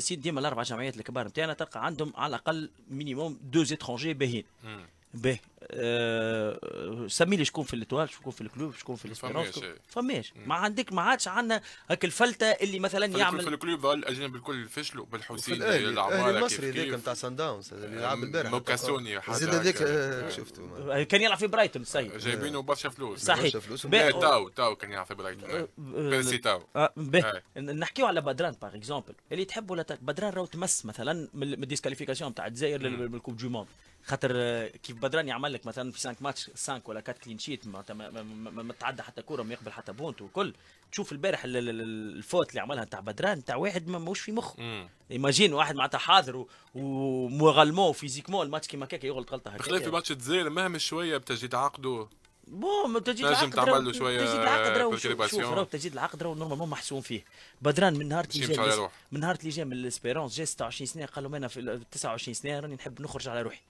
نسيت ديما الأربع جمعيات الكبار نتاعنا تلقى عندهم على الأقل مينيموم دو زيترونجي باهيين. باهي أه سمي لي شكون في الإتوال شكون في الكلوب شكون في الاسبيرونس فماش. فماش ما عندك ما عادش عندنا هاك الفلتة اللي مثلا في يعمل الكلوب الاجانب الكل فشلوا في بالحسين الأهلي الأهلي العماره المصري كيف. هذاك نتاع سان داونز اللي لعب البارح موكاسوني زيد هذاك. آه، شفته. كان يلعب في برايتون السيد جايبينه برشا فلوس. صحيح. برشا فلوس. إيه، تاو تاو كان يعرف برايتون. بيرسي تاو. آه،. نحكيو على بدران par exemple اللي تحب ولا بدران راهو تمس مثلا من ال disqualification تاع الجزائر لل- لل coupe du monde خاطر آه، كيف بدران يعمل لك مثلا في 5 ماتش 5 ولا 4 clean sheet ما, تعدى حتى كورة ما يقبل حتى but وكل تشوف البارح ال- ال- ال- ال faute اللي عملها تاع بدران تاع واحد ما موش في مخه. imagine واحد معناتها حاضر و- و moralement و physiquement الماتش كيما هكاك يغلط غلطة بخلاف في هكاك ماتش الجزائر مهم شوية بتجديد عقده. bon ما تجديد لازم العقد تعمل له شوية تجديد العقد راهو. شوف- راهو تجديد العقد راهو normalement محسوم فيه. بدران من نهار اللي جا. من نهار اللي جا من ال Espérance جا 26 سنة قال لهم أنا في ال 29 سنة راني نحب نخرج على روحي.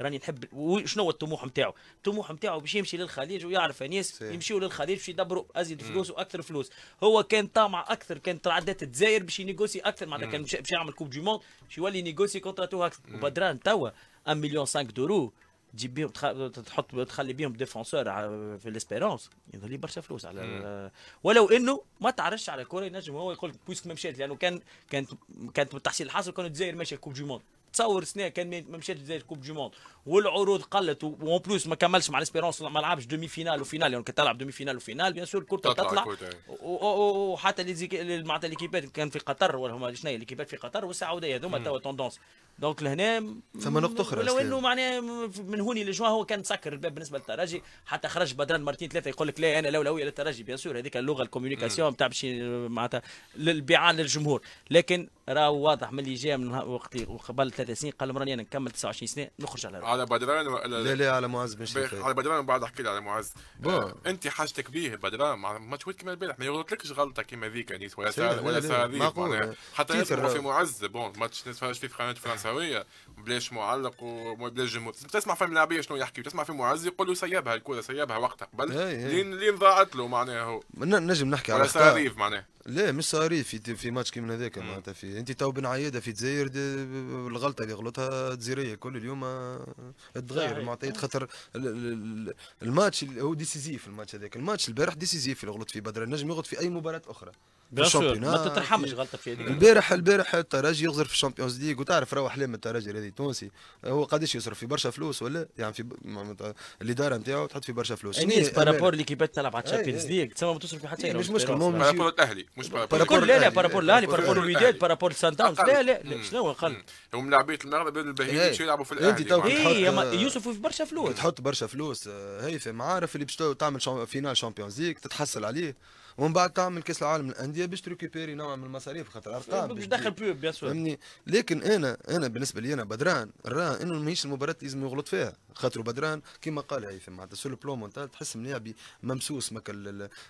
راني نحب وشنو هو الطموح نتاعو الطموح نتاعو باش يمشي للخليج ويعرف ناس. يمشيوا للخليج باش يدبروا أزيد فلوس وأكثر فلوس. هو كان طامع أكثر كان تعدات الجزائر باش ي négocier أكثر معناتها كان باش يعمل coupe du monde باش يولي ي négocier كونتراتو أكثر وبدران توا 1 مليون 5 دورو تجيب بيهم تحط تخلي بيهم défenseur في ال Espérance يظل لي برشا فلوس على ولو إنه ما تعرفش على كورة ينجم هو يقول لك puisque ما مشات لأنه كان كانت كانت بالتحصيل الحاصل كانت الجزائر ماشية coupe du monde تصور سنة كان ما- مشات الجزائر coupe du monde والعروض قلت و en plus ما كملش مع ال Espérance ما لعبش demi-finale و finale يعني كان تلعب demi-finale و finale bien sûr ال cote تطلع وحتى معناتها ليكيبات كان في قطر ولا هما شنو هي ليكيبات في قطر والسعودية هذوما توا tendance donc لهنا ثم نقطة أخرى ولو أستاذ. إنه معناها من هوني لجوا هو كان سكر الباب بالنسبة للترجي حتى خرج بدران مرتين ثلاثة يقول لك لا أنا الاولويه للترجي bien sûr هذيك اللغة ال communication بتاع باش معناتها للبيعان للجمهور. لكن راهو واضح من اللي جاء من وقت قبل ثلاث سنين قال لهم راني أنا نكمل 29 سنة نخرج على روحي على بدران ولا لا لا. على معز بن على بدران وبعد احكي لي على معز. bon. آه، أنت حاجتك بيه بدران ما تشوت كيما البارح ما يغلطلكش غلطة كيما ذيك انيس ولا لا، ولا. معناها. حتى في. معز bon ماتش نتفرج فيه في قناه فرنساويه بلاش معلق وبلاش جمهور. تسمع فيهم لاعبيه شنو يحكي؟ تسمع في معز يقول له سيبها الكره سيبها وقتها. قبل أي، أي. لين لين ضاعت له معناها هو. نجم نحكي على. ça arrive معناها. لا مش ça arrive في ماتش كيما هذاك معناتها في أنت تو بن عيادة في الجزائر دي- الغلطة اللي غلطها الجزائرية كل اليوم آه، تغير. معناتها خاطر ال- ال- ال- الماتش اللي هو décisif الماتش هذاك. الماتش البارح décisif اللي غلط فيه بدر نجم يغلط في أي مباراة أخرى. في ما تترحمش في- غلطة في هذيك. البارح البارح الترجي يغزر في ال Champions League وتعرف راهو احلام الترجي هذه تونسي. هو قداش يصرف في برشا فلوس ولا؟ يعني في الإدارة نتاعو تحط في برشا فلوس. انيس؟ par rapport ليكيبات تلعب على ال Champions. League تسمى ما تصرف في حتى شيء مش مشكلة، المهم الأهلي. مش par rapport لا لا. par rapport الأهلي par rapport. الوداد par rapport Sundowns. لا لا. شنو أقل. هم لاعبيه المغرب الباهيين إيه. يلعبوا في أنت الأهلي يا ما- يوسف في برشا فلوس تحط برشا فلوس آه، هيثم عارف اللي باش تعمل شام- finale Champions League تتحصل عليه ومن بعد تعمل كأس العالم للأندية باش ت récupérer نوع من المصاريف خاطر ارقام باش باش دخل تجي. بيو bien sûr فهمني لكن أنا أنا بالنسبة لي أنا بدران نرى إنه ماهيش المباراة لازم يغلط فيها خاطر بدران كما قال هيثم معناتها sur le plan mental تحس ملاعبي ممسوس ماك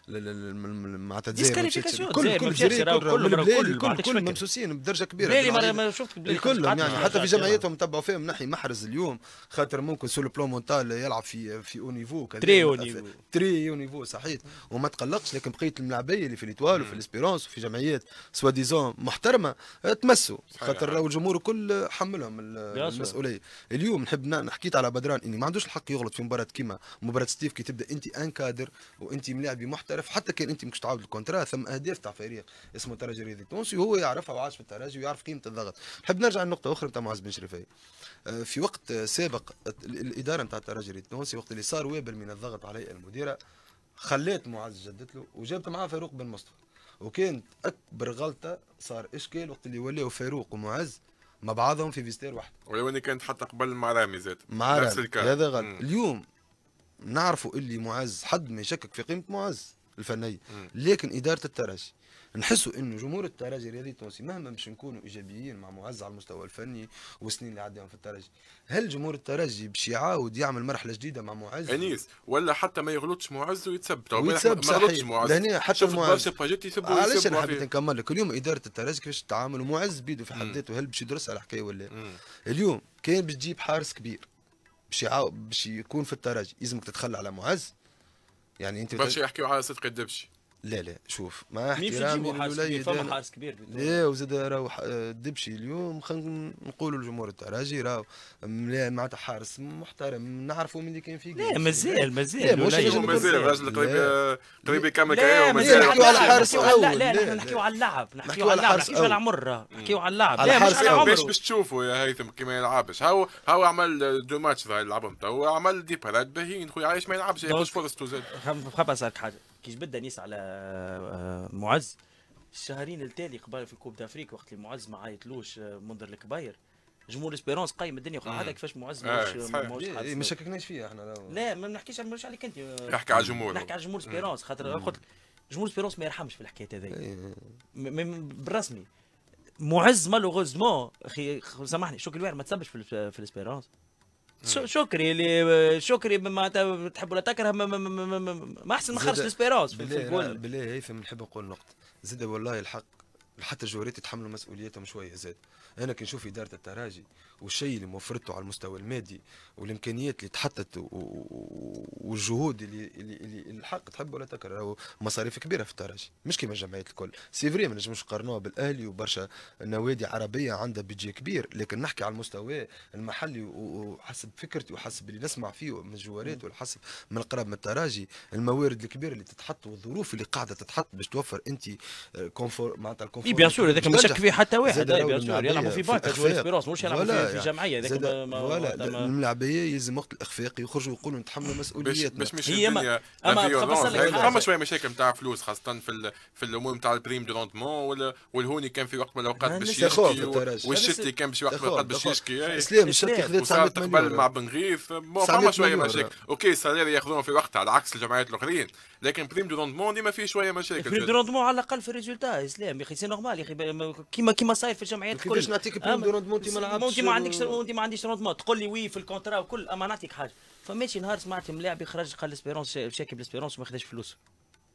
معناتها disqualification، كل كل كل كل- كل- كل. ممسوسين بدرجة كبيرة الكل يعني قعدت حتى في جمعيتهم نتبعوا فيهم من ناحيه محرز اليوم خاطر ممكن sur le mental يلعب في في haut niveau très معناتها niveau. très haut niveau صحيح وما تقلقش لكن بقية الملاعبية اللي في l'Étoile وفي ال Espérance وفي جمعيات سوا ديزون محترمة آه، تمسوا. خاطر الجمهور الكل حملهم. المسؤولية اليوم نحب حكيت على بدران إني ما عندوش الحق يغلط في مباراة كيما مباراة سطيف كي تبدأ انت un cadre وانت ملاعبي محترف حتى كان انت مش تعاود ال contrat ثم اهداف تاع فريق اسمه ترجي الرياضي التونسي وهو يعرفها وعاش في الترجي ويعرف قيمة الضغط. نحب نرجع لنقطة أخرى نتاع معز بن شريفي آه، في وقت سابق ال- الإدارة نتاع الترجي التونسي وقت اللي صار وابل من الضغط على المديرة خلات معز جدت له وجابت معاه فاروق بن مصطفى. وكانت أكبر غلطة صار إشكال وقت اللي ولاو فاروق ومعز مع بعضهم في vestiaire واحد ولو اني كانت حتى قبل مع رامي زادة مع نفس. الكلام. هذا غلط. اليوم نعرفوا اللي معز حد ما يشكك في قيمة معز الفنية. لكن إدارة الترجي نحسوا انه جمهور الترجي الرياضي التونسي مهما باش نكونوا إيجابيين مع معز على المستوى الفني والسنين اللي عداهم في الترجي هل جمهور الترجي باش يعاود يعمل مرحلة جديدة مع معز أنيس ولا حتى ما يغلطش معز امبارح ويتسب صحيح. معز لهنا حتى معز. علاش أنا حبيت. نكمل لك اليوم إدارة الترجي كيفاش تتعامل ومعز بيدو في حد. ذاته هل باش يدرس على الحكاية ولا. اليوم كان باش تجيب حارس كبير باش يعاود باش يكون في الترجي لازمك تتخلى على معز يعني أنت برشا يحكيوا على صدق الدبشي لا لا شوف مع احترامي تجيبوا حارس كبير؟ للوليد فما حارس كبير لا وزاد راهو الدبشي اليوم خلينا نقولوا لجمهور الترجي راهو معناتها حارس محترم نعرفوا من اللي كان فيه لا مازال مازال مازال لا. الراجل قريب. قريب يكمل la carrière مازال. نحكيو على الحارس على- لا. لا نحن. نحكيو على اللعب نحكيو على اللعب الحارس نحكيو على. عمره نحكيو على اللعب لا مش الحارس على أول. باش عمره باش تشوفوا يا هيثم كي ما يلعبش. هاو هاو عمل deux matchs ظهر يلعبهم تو. عمل des parades باهيين خويا علاش ما يلعبش؟ ياخذ فرصته زاد. خب أسألك حاجة. كي جبد نيس على آه، معز. الشهرين التالي قبل في coupe d'Afrique وقت اللي معز ما عيطلوش آه، منذر الكباير. جمهور اسبيرونس قايم الدنيا وقال هذا كيفاش معز ماهوش. ما شككناش فيها إحنا. لا ما نحكيش على- مش عليك أنت. يحكي على الجمهور. نحكي على جمهور اسبيرونس خاطر قلت جمهور اسبيرونس ما يرحمش في الحكاية هذه إيه. بالرسمي. معز مالوغوزمون أخي خ- سامحني شكري الواحد ما تسبش في في الاسبيرونس شكري اللي شكري ما تحب ولا تكره ما, ما, ما, ما, ما, ما أحسن ما خرج زاد- الاسبيرونس في, بالله الجول بالله هيثم نحب نقول نقطة. زاد والله الحق حتى الجوارات يتحملوا مسؤوليتهم شوية زاد أنا كي نشوف إدارة التراجي والشيء اللي موفرته على المستوى المادي والإمكانيات اللي تحطت والجهود اللي اللي, اللي الحق تحب ولا تكره مصاريف كبيرة في التراجي مش كيما الجمعيات الكل. c'est vrai ما نجموش نقارنوها بالأهلي وبرشا نوادي عربية عندها بيجي كبير لكن نحكي على المستوى المحلي وحسب فكرتي وحسب اللي نسمع فيه من الجوارات وحسب من القراب من التراجي الموارد الكبيرة اللي تتحط والظروف اللي قاعدة تتحط باش توفر انت كونفور معناتها الكونفور اي بيان سور هذاك ما شك فيه حتى واحد بيان سور يلعبوا في في باك جوار الإخفاق. اسبيرونس مش يلعبوا في, في. جمعيه هذاك فوالا الملاعبيه يلزم وقت الاخفاق يخرجوا يقولوا نتحملوا باش مسؤوليتنا باش مش هي ما- الدنيا أما لا تفصل فيولونس. لك فما. شوية مشاكل نتاع فلوس خاصه في ال- في الأمور نتاع البريم دو روندمون ولا والهوني كان في وقت من الاوقات باش يشكي. والشتي كان باش وقت من الاوقات باش. يشكي. اسلام إسلام. خذا 900 وصارت قبل مع بن 900 فما شوية. مشاكل أوكي السالاري ياخذوهم في وقتها على عكس الجمعيات الاخرين لكن بريم دو روندمون ديما فيه شوية مشاكل في دوروندمون على الاقل في الريزولتا اسلام يا أخي سي نورمال يا أخي كيما كيما صاير في الجمعيات الكل كيفاش نعطيك بريم دو روندمون انت ما لعبتش انت ما عندكش انت ما عندكش روندمون تقول لي وي في الكونترا وكل أما نعطيك حاجة. فماشي نهار سمعت ملاعب يخرج قال الإسبيرونس شا- شاكي بالإسبيرونس وما خداش فلوس.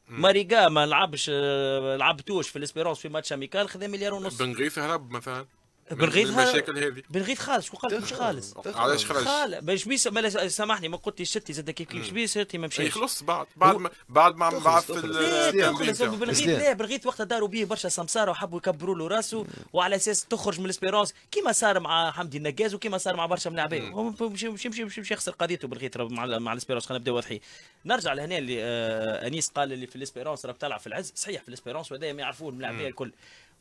ماريغا ما لعبش آه، لعبتوش في الإسبيرونس في ماتش أميكال خذا مليار ونص. بن غيث هرب مثلا؟ بن غيث من ها- المشاكل هذه. بن غيث خالص شكون قال لك مش خالص؟ علاش خرج؟ خال باش بيس ما سامحني ما قلت الشتي زاد كيف كيف بيس شتي ما اي مشاش خلص بعد بعد ما بعد ما بعد في. لا تاعو. بالغيث إسلام. لا وقتها داروا به برشا سمسارة وحبوا يكبروا له راسه وعلى أساس تخرج من ال Espérance كيما صار مع حمدي النجاز وكيما صار مع برشا ملاعبين. هو مش مش مش مش, يخسر قضيته راه مع مع ال Espérance خلينا نبداو واضحين نرجع لهنا اللي آه أنيس قال اللي في ال Espérance راه بتلعب في العز. صحيح في ال Espérance وهذا ما يعرفوه الملاعبية الكل.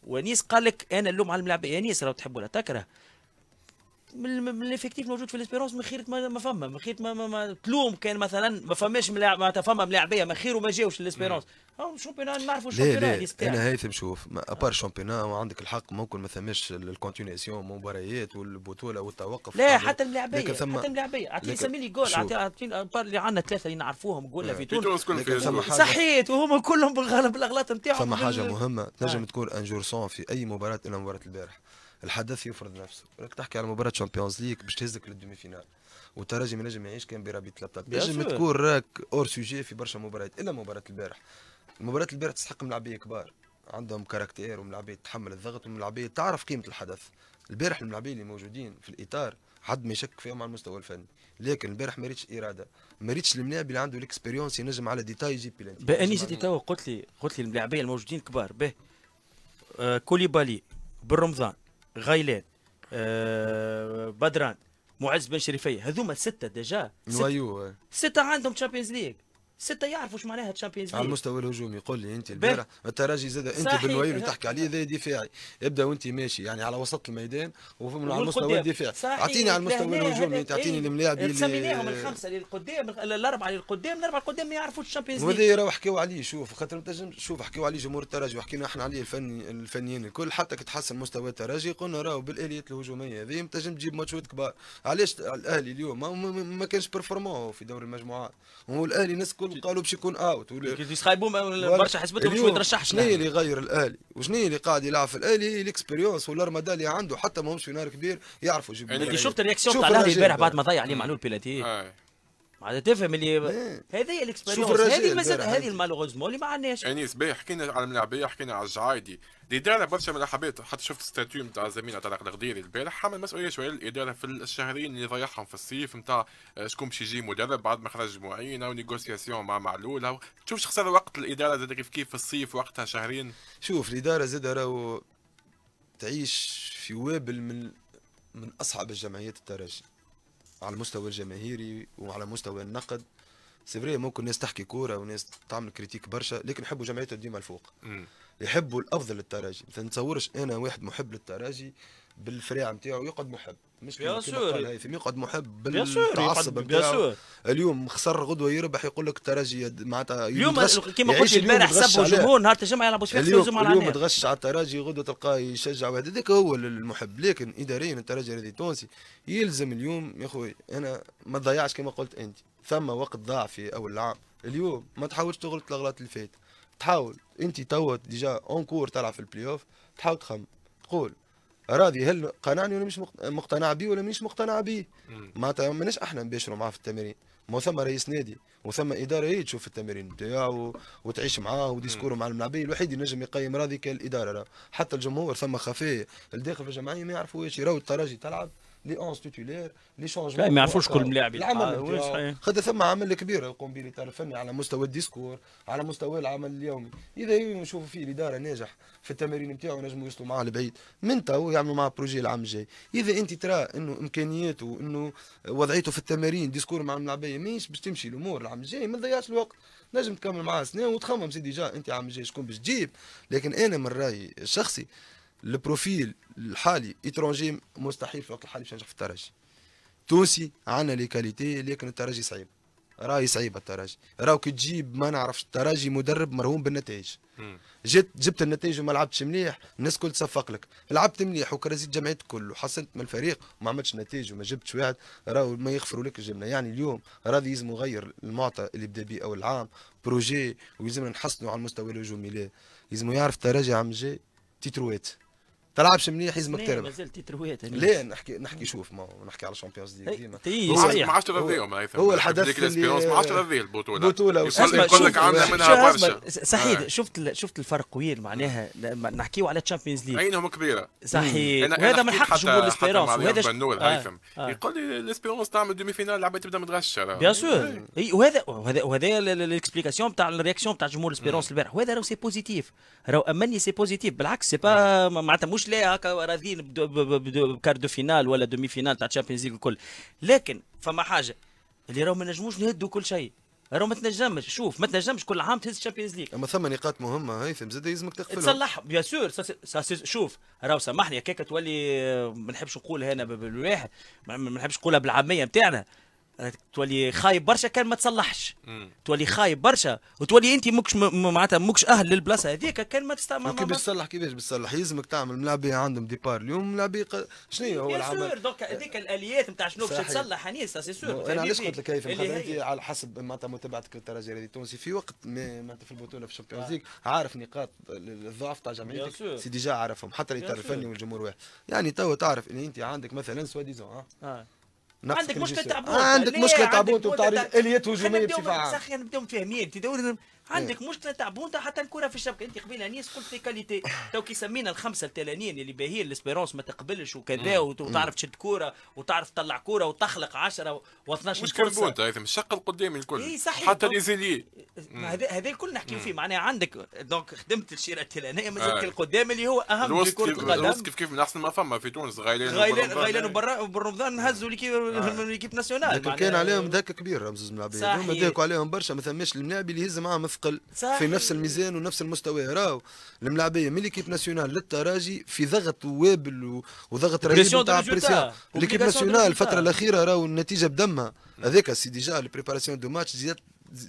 وانيس قال لك أنا اللوم على الملاعبيه انيس راه تحب ولا تكره. من من ال effectif موجود في ال Espérance من خير ما, ما فما من خير ما, ما, ما تلوم كان مثلا ما فماش ملاعب ما فما ملاعبيه ما خير وما جاوش لل Espérance هو شامبيون نعرفوا الشامبيون. أنا هيثم شوف ابار شامبيونا وعندك الحق ممكن ما ثماش الكونتينيسيون مباريات والبطوله والتوقف لا. حتى الملاعبيه ثم حتى الملاعبيه اعطيني سمي لي جول اعطيني بار اللي عندنا ثلاثة اللي نعرفوهم جول في تونس ثم صحيت وهما كلهم بالغلب بالاغلاط نتاعهم فما بال- حاجة مهمه تنجم آه. تكون ان جور سون في اي مباراه الا مباراه البارح الحدث يفرض نفسه. راك تحكي على مباراة شامبيونز ليج باش تهزك للدومي فينال والترجي ما نجم يعيش كان بربي bien نجم. تكون راك hors sujet في برشا مباريات إلا مباراة البارح. مباراه البارح تستحق ملاعبية كبار. عندهم caractère وملاعبية تحمل الضغط وملاعبية تعرف قيمة الحدث. البارح الملاعبيه اللي موجودين في الإطار حد ما يشك فيهم على المستوى الفني. لكن البارح ما ريتش إرادة. ما ريتش الملاعب اللي عنده ال expérience ينجم على détail يجيب بلانتي بانيس انت توا قلت لي قلت لي الملاعبيه الموجودين كبار. به آه كوليبالي بالرمضان. غايلان آه بدران معز بن شريفية هذوما ستة déjà. ستة, ستة عندهم Champions League ستة يعرفوا إيش معناها Champions على League المستوى الهجومي. قول لي أنت. البارح الترجي زاد أنت اللي تحكي عليه ذا دفاعي. ابدأ وأنت ماشي. يعني على وسط الميدان ومن على المستوى. الدفاعي. أعطيني على المستوى الهجومي. انت اعطيني إيه. الملاعب سميناهم الخمسة للقدام الأربعة للقدام. الأربعة القدام ما يعرفوش ال Champions League وهذا راهو حكيو عليه. شوف خاطر شوف حكيو عليه جمهور الترجي وحكينا إحنا عليه الفني الفنيين الكل. حتى كي تحسن مستوى الترجي قلنا راهو بالأليات الهجومية هذه تنجم تجيب ماتشات كبار علاش الأهلي اليوم؟ ما, ما, ما كانش performant في دوري المجموعات. هو الأهلي الناس الكل قالوا باش يكون out يسخايبوا برشا حسبتهم باش ما يترشحش شنو. اللي يغير الاهلي وشنو هي اللي قاعد يلعب في الاهلي هي ال expérience وال armada اللي عنده حتى ما همش في نار كبير يعرفوا يجيبوا يعني. شفت ال réaction تاع الاهلي البارح. بعد ما ضيع عليه معلول بيلاتي آه. معناتها تفهم اللي. هذه ال expérience هذه مازال هذه. malheureusement اللي ما عندناش انيس باهي حكينا على الملاعبية حكينا على الجعايدي الإدارة برشا من الحاجات حتى شفت statut نتاع زميلنا طارق الغديري البارح حمل مسؤولية شوية الاداره في الشهرين اللي ضيعهم في الصيف نتاع شكون باش يجي مدرب بعد ما خرج معين و négociation مع معلول تشوفش خسر وقت الإدارة زاد كيف كيف في الصيف وقتها شهرين شوف الإدارة زاد راهو تعيش في وابل من من أصعب الجمعيات الترجي على المستوى الجماهيري وعلى مستوى النقد. c'est vrai ممكن ناس تحكي كورة وناس تعمل critique برشا لكن يحبوا جمعيته ديما الفوق. يحبوا الأفضل للترجي ما نتصورش أنا واحد محب للترجي بالفريع نتاعو يقعد محب. مش bien sûr. هيثم يقعد محب بالتعصب نتاعو. اليوم خسر غدوة يربح يقول لك الترجي معناتها اليوم كما قلت البارح سبوا. الجمهور نهار الجمعه يلعبوا صفاقس اليوم اليوم تغش على الترجي غدوة تلقاه يشجع هذاك هو المحب. لكن اداريا الترجي الذي تونسي يلزم اليوم يا خوي أنا ما تضيعش كما قلت أنت. ثم وقت ضاع في أول العام اليوم ما تحاولش تغلط الأغلاط اللي فات تحاول. أنت توا déjà encore تلعب في البلاي اوف تحاول تخمم تقول راضي هل قنعني ولا مش مق- مقتنع بيه ولا مش مقتنع بيه. معناتها ماناش إحنا نباشروا معاه في التمارين ما ثم رئيس نادي وثم إدارة هي تشوف التمارين نتاعو وتعيش معاه و discours و مع الملاعبيه الوحيد ينجم يقيم راضي كالإدارة. حتى الجمهور ثم خفايا الداخل في الجمعية ما يعرفوش يراو الترجي تلعب. les 11 titulaires les changements لا، ما يعرفوش كل ملاعب العمل. صحيح. خاطر ثم عمل كبير يقوم به الاطار الفني على مستوى ال discours على مستوى العمل اليومي. إذا يشوفوا فيه الإدارة ناجح في التمارين نتاعو ينجموا يوصلوا معاه لبعيد من تو يعملوا معاه projet العام الجاي. إذا أنت ترى إنه إمكانياته إنه وضعيته في التمارين discours مع الملاعبيه ماهيش باش تمشي الأمور العام الجاي ما تضيعش الوقت. نجم تكمل معاه سنة وتخمم سيدي جا أنت عام الجاي شكون باش تجيب. لكن أنا من رأيي الشخصي ال profil الحالي étranger مستحيل في الوقت الحالي باش ينجح في الترجي تونسي عندنا les qualités لكن الترجي صعيب. راهي صعيبة الترجي راهو كي تجيب ما نعرفش الترجي مدرب مرهون بالنتائج. جيت جبت النتائج وما لعبتش مليح الناس كل تصفق لك. لعبت مليح وكرزيت جمعيتك كل وحسنت من الفريق وما عملتش نتائج وما جبتش واحد. راهو ما يغفروا لك الجبنه يعني اليوم راضي يلزم يغير المعطى اللي بدا به أول عام بروجي ويلزمنا نحسنوا على المستوى الهجومي. لا يلزموا يعرف الترجي عام الجاي تيتروات تلعبش مليح يلزمك تربح مازال تيترويات لا نحكي نحكي شوف ما نحكي على الشامبيونز ليج إي، ديما. ما عادش- هيثم هو الحدث اللي- ال Espérance ما عادش ترضيه البطوله بطولة يقول لك شوف- منها برشا صحيح آه. شفت شفت الفرق وين معناها نحكيو على Champions League عينهم كبيرة. صحيح. وهذا من حق جمهور ال Espérance وهذا بنور آه، هيثم آه. يقول لي ال Espérance تعمل demi-finale لعبه تبدا متغشه راه. bien sûr وهذا وهذا وهذا ال explication تاع ال réaction تاع جمهور Espérance البارح. وهذا راهو c'est positif راهو امني c'est positif بالعكس c'est pas معناتها مش لا هكا راضيين بدو- ب- ب- بدو- ب quart de finale ولا demi-finale تاع Champions League الكل. لكن فما حاجة اللي راهو ما نجموش نهدوا كل شيء. راهو ما تنجمش. شوف ما تنجمش كل عام تهز Champions League أما ثم نقاط مهمة هيثم زاد يلزمك تغفلهم تصلح bien sûr شوف راهو سامحني هكاك تولي آه، ما نحبش نقولها أنا بالواحد ما نحبش نقولها بالعامية نتاعنا تولي خايب برشا كان ما تصلحش. مم. تولي خايب برشا وتولي انت مكش معناتها مكش أهل للبلاصة هذيك كان ما تستعمل كيف باش تصلح كيفاش؟ باش تصلح. يلزمك تعمل. ملاعبيه عندهم départ. اليوم ملاعبيه ق... شنو هو العمل؟ Donc هذيك الآليات نتاع شنو باش. تصلح انيس c'est sûr أنا علاش قلت لك هي- انت على حسب معناتها متابعتك للترجي الرياضي التونسي في وقت ما معناتها في البطولة في ال Champions League عارف نقاط الضعف تاع. جمعيتك. c'est déjà عارفهم حتى الاطار الفني. والجمهور واحد. يعني توا تعرف إن أنت عندك مثلا سوا ديزون ها. نقص عندك مشكلة بونتا عندك؟ مشكلة بونتا تاع- اليات هجومية بصفة عامة. صح نبداو متفاهمين عندك مشكلة تاع بونتا حتى الكرة في الشبكة. أنت قبيلة انيس قلت في qualité. تو كي سمينا الخمسة التالانيين اللي باهيين الإسبيرونس ما تقبلش وكذا وت- وتعرف تشد كورة وتعرف تطلع كورة وتخلق 10 و12 مش كان بونتا هيثم الشق القدامي الكل. إي صحيح. حتى لي زيلي ما هذا هذا الكل نحكيو فيه. معناها عندك دونك خدمت الشيره التالانيه مازلت آه. القدام اللي هو أهم في الوسط كرة كيف الوسط القدم كيف كيف من أحسن ما فما في تونس. غايلين غايلين وبرمضان. غايلين وبرا وبرمضان نهزوا ليكيب ناسيونال. لكن كان عليهم ذاك كبير رمز الملاعبيه صحيح. هما عليهم برشا ما ثماش الملاعب اللي يهز معاهم مثقل صحيح. في نفس الميزان ونفس المستوى راهو الملاعبية من l'équipe nationale للتراجي في ضغط وابل وضغط رهيب résultat. pression l'équipe nationale. الفترة الأخيرة راهو النتيجة بدمها هذاك c'est déjà ال préparation de match زيادة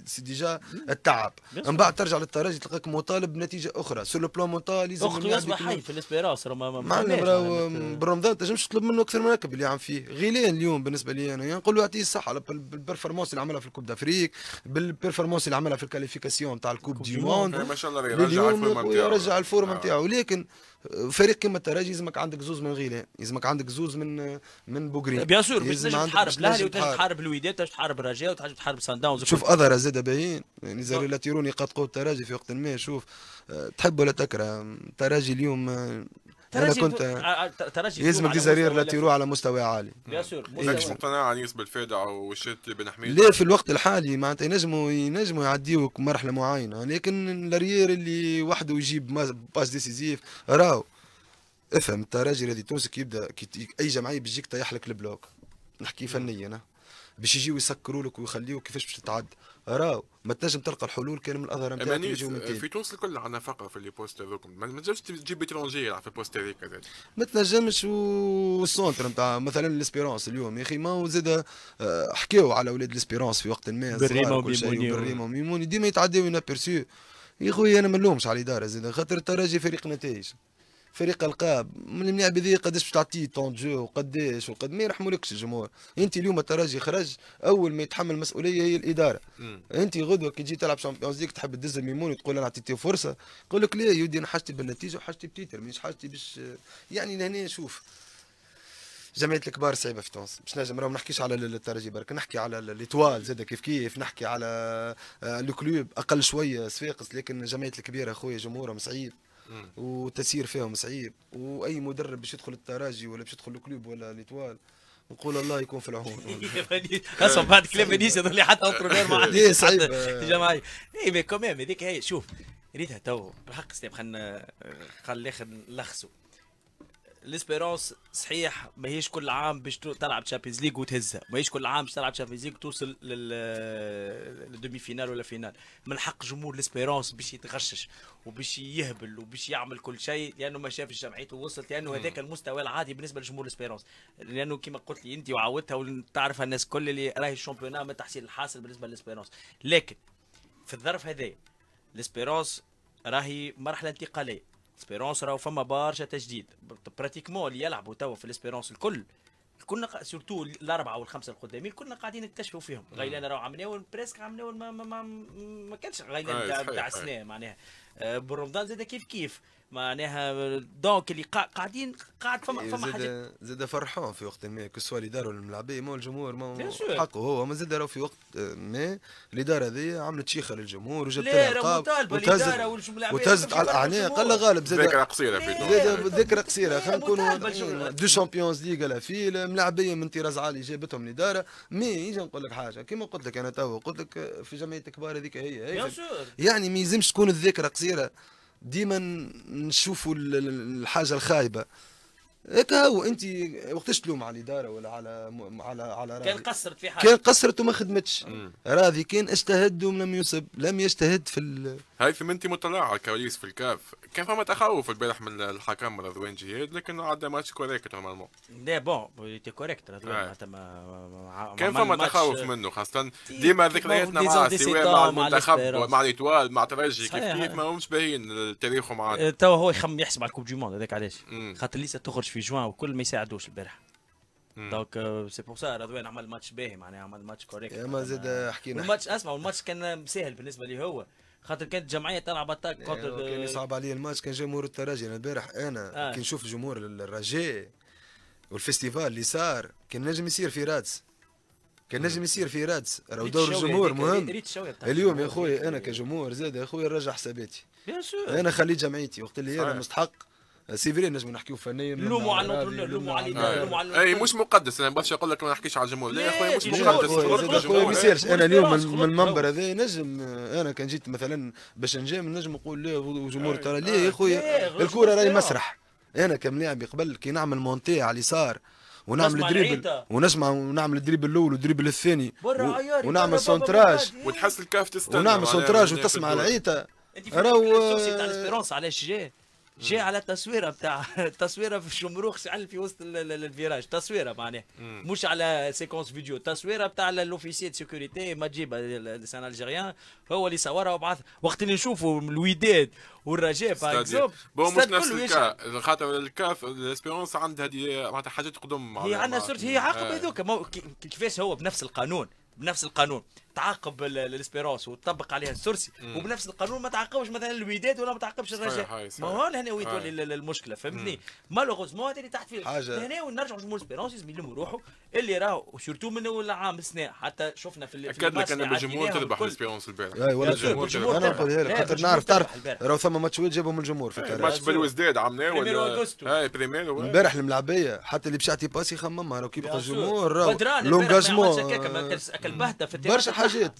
c'est déjà التعب. من بعد ترجع للتراجي تلقاك مطالب بنتيجة أخرى sur le plan mental لازم اخته يصبح حي في ال Espérance راه ما معناتها. برمضان تنجمش تطلب منه أكثر من هكا اللي عم فيه غيلان اليوم بالنسبة لي أنا يعني نقول له يعطيه الصحة بال performance اللي عملها في ال Coupe d'Afrique بال performance اللي عملها في ال qualification تاع ال Coupe du monde ما شاء الله يرجع يقول نتاعو. يرجع الفورمة آه. نتاعو لكن فريق كيما الترجي يلزمك عندك زوز من غيلان يلزمك عندك زوز من من بوغرين bien sûr باش تنجم تحارب الأهلي تنجم وتنجم تحارب. الوداد تنجم تحارب الرجاء وتنجم تحارب Sundowns شوف اظهر زاد باين يعني les arrières latéraux قد قوة الترجي في وقت ما شوف آه، تحب ولا تكره؟ الترجي اليوم آه، أنا ترجي كنت ترجي يلزمك des arrières latéraux على مستوى عالي. bien sûr ماكش مقتنع عن يوسف بالفادع والشتي بن حميد. ليه في الوقت الحالي؟ معناتها ينجموا ينجموا يعديوك مرحلة معينة. لكن ال arrière اللي وحده يجيب passe décisive راهو. افهم التراجي الذي تونسك يبدأ كي ت- أي جمعية بيجيك طيح لك ال bloc. نحكي فنيا أنا. باش يجيو يسكروا لك ويخليوك كيفاش باش تتعدى. راهو ما تنجم تلقى الحلول كان من الاظهر نتاعك يجيو من في تونس الكل عندنا فقره في les postes هذوكم ما ما تنجمش تجيب étranger يلعب في ال poste هذيك كذا ما تنجمش والسونتر نتاع مثلا الإسبيرونس اليوم يا أخي ما هو زاد آه، حكاو على أولاد الإسبيرونس في وقت ما بالريمة صغار وكل شيء، وبيموني و- وبالريمة وميموني ديما يتعداو ينابرسيو. يا خويا أنا ما نلومش على الإدارة زاد خاطر الترجي فريق نتائج. فريق القاب من الملاعب هذه قداش باش تعطيه طون جو وقداش وقد ما يرحمولكش الجمهور انت اليوم الترجي خرج أول ما يتحمل المسؤولية هي الإدارة. انت غدوة كي تجي تلعب شامبيونز ليج تحب تدز الميمون وتقول أنا عطيتيه فرصة يقول لك لا يا ودي أنا حاجتي بالنتيجة وحاجتي ب titre مش حاجتي باش يعني لهنا شوف. جمعية الكبار صعيبة في تونس باش نجم راهو ما نحكيش على الترجي برك نحكي على l'Étoile زاد كيف كيف نحكي على آه، ال Club أقل شوية صفاقس لكن جمعية الكبيرة أخويا جمهورهم صعيب. والتسيير فيهم صعيب وأي مدرب باش يدخل التراجي ولا باش يدخل ال Club ولا l'Étoile نقول الله يكون في العون. اسمع بعد كلام فينيسيوس يظل لي حتى entraîneur ما؟ حتى جماعي اي مي كوميم هذيك هي شوف ريتها تو بالحق ستيب خلينا خل الآخر نلخصوا ال Espérance صحيح ماهيش كل عام باش تلعب Champions League وتهزها ماهيش كل عام باش تلعب Champions League وتوصل لل لل demi-finale ولا finale. من حق جمهور ال Espérance باش يتغشش وباش يهبل وباش يعمل كل شيء لأنه ما شافش جمعيته وصلت لأنه هذاك المستوى العادي بالنسبة لجمهور ال Espérance لأنه كما قلت لي أنت وعودتها وتعرف الناس الكل اللي راهي ال championnat من تحصيل الحاصل بالنسبة لل Espérance لكن في الظرف هذايا ال Espérance راهي مرحلة انتقالية. Espérance راهو فما برشا تجديد pratiquement اللي يلعبوا توا في ال Espérance الكل كنا. surtout الأربعة والخمسة القدامين كنا قاعدين نكتشفوا فيهم غيلان راهو عملناو presque عملناو ما ما ما, ما كانش غيلان تاع. السنة معناها برمضان زاد كيف كيف؟ معناها donc اللي قا... قاعدين قاعد فما فما حاجات زاد زاد فرحان في وقت ما que ce soit الاداره ولا الملاعبية ما هو الجمهور ما. حقه هو ما زاد في وقت ما الاداره هذه عملت شيخة للجمهور وجابت لها القاب وتهزت على الأعناق. الله غالب زاد ذاكره قصيرة في ذكرى قصيرة. خلينا نكونوا الجمهور. deux Champions League لا في الملاعبيه من طراز عالي جابتهم الاداره mais يجي نقول لك حاجة كما قلت لك أنا تو قلت لك في جمعية الكبار هذيك هي, يعني ما يلزمش تكون الذاكره قصيرة. ديما نشوفوا ال- ال- الحاجة الخايبة. هيك هو انت وقتاش تلوم على الإدارة ولا على م- على على كان راضي قصرت في حاجة. كان قصرت وما خدمتش. راضي كان اجتهد ولم يصب لم يجتهد في ال... هيثم انتي مطلع على الكواليس في الكاف. كان فما تخوف البارح من الحكم رضوان جهاد لكن عدى match correct normalement لا bon était correct آه. معناتها ما كان ما- فما تخوف منه خاصة تي- ديما ذكرياتنا معاه سواء مع المنتخب. مع l'Étoile مع ترجي كيف. كيف ما همش باهيين تاريخهم معاه آه، توا هو يخم يحسب على ال Coupe du Monde هذاك علاش. خاطر liste تخرج في جوان وكل ما يساعدوش البارح. donc c'est pour ça رضوان عمل ماتش باهي معناها عمل match correct ما زاد حكينا. والماتش أسمع والماتش كان سهل بالنسبة لي هو. خاطر كانت جمعيه تلعب attaque يعني كان contre يصعب علي الماتش كان جمهور الترجي. أنا البارح أنا آه. كي نشوف جمهور الرجاء وال festival اللي صار. كان نجم يصير في رادس. كان نجم يصير في رادس. راهو دور الجمهور مهم. اليوم يا خويا. أنا كجمهور زاد يا خويا نرجع حساباتي. أنا خليت جمعيتي وقت اللي أنا. مستحق. c'est vrai نجم نحكيو فنيا نلوموا على نلوموا نلوموا على على أي. مش مقدس أنا باش نقول لك ما نحكيش على الجمهور لا يا خويا مش؟ مقدس ما. يصيرش أنا اليوم من المنبر هذا نجم أنا كان جيت مثلا باش نجام نجم نقول لا وجمهور ترى ليه يا ليه؟ خويا غير الكرة راهي جمهور. مسرح أنا كملاعب قبل كي نعمل montée على اليسار ونعمل dribble. ونسمع ونعمل ال dribble الأول وال dribble الثاني ونعمل سونتراج. وتحس الكاف تستنى ونعمل سونتراج وتسمع. العيطه راهو- السوسي تاع الاسبيرونس علاش جاي جاي على التصويرة بتاع التصويرة في الشمروخ شعل في وسط ال- ال- الفيراج. تصويرة معناها. مش على سيكونس فيديو تصويرة بتاع الاوفيسير دي سيكوريتي مجيب السان الجيريان هو اللي صورها وبعث. وقت اللي نشوفوا الوداد والرجاء باغ بون مش نفس. الكا خاطر الكاف الإسبيرونس عندها هذه معناتها حاجات قدم هي مع- صرت هي عقب آه. هذوك. كيفاش هو؟ بنفس القانون. بنفس القانون. تعاقب ال- Espérance وتطبق عليها ال sursis وبنفس القانون ما تعاقبش مثلا الوداد ولا ما تعاقبش الرجاء ما. هو لهنا وين. تولي ال- ال- المشكلة فهمتني malheureusement هذا اللي تحت فيه حاجة- لهنا ونرجعوا جمهور Espérance لازم يلموا روحه اللي راهو surtout من أول عام السنة حتى شفنا في اكد لك ان بالجمهور تربح الكل. ال Espérance البارح أي ولا الجمهور. أنا نقولها لك خاطر نعرف تعرف. راهو ثم ماتشوات جابهم الجمهور في إيه، التاريخ ماتش بالوزداد بريميرو ولا. اي بريميرو امبارح الملعبية حتى اللي باش يعطي passe يخممها راهو كي يبقى bien sûr. الجمهور راهو l'engagement برشا. حاجات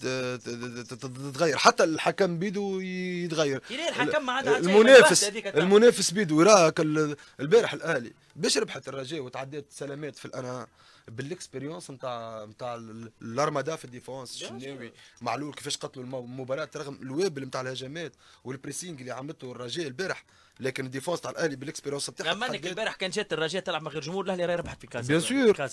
تتغير. حتى الحكم بيدو يتغير. الحكم ما المنافس المنافس بيدو. يراك ال- البارح الأهلي باش ربحت الرجاء وتعديت سلامات في الانا بال expérience نتاع نتاع ال- armada في ال défense الشناوي. معلول كيفاش قتلوا المباراة رغم الوابل نتاع الهجمات وال pressing اللي عملته الرجاء البارح. لكن ال défense تاع الأهلي بال expérience نتاعها لما انك تحديت. البارح كان جات الرجاء تلعب من غير جمهور الأهلي راهي ربحت في كازا bien sûr.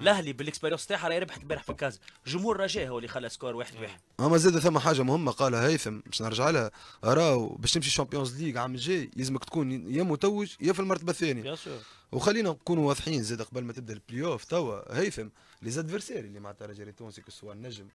الاهلي بال expérience تاعها راهي ربحت البارح في كازا جمهور الرجاء هو اللي خلى score واحد واحد. أما زاد ثم حاجة مهمة قالها هيثم باش نرجع لها. راهو باش تمشي ال Champions League عام الجاي لازمك تكون يا متوج يا في المرتبة الثانية. وخلينا نكونوا واضحين زاد قبل ما تبدأ البلاي اوف توا هيثم les adversaires اللي مع الترجي التونسي que ce soit النجم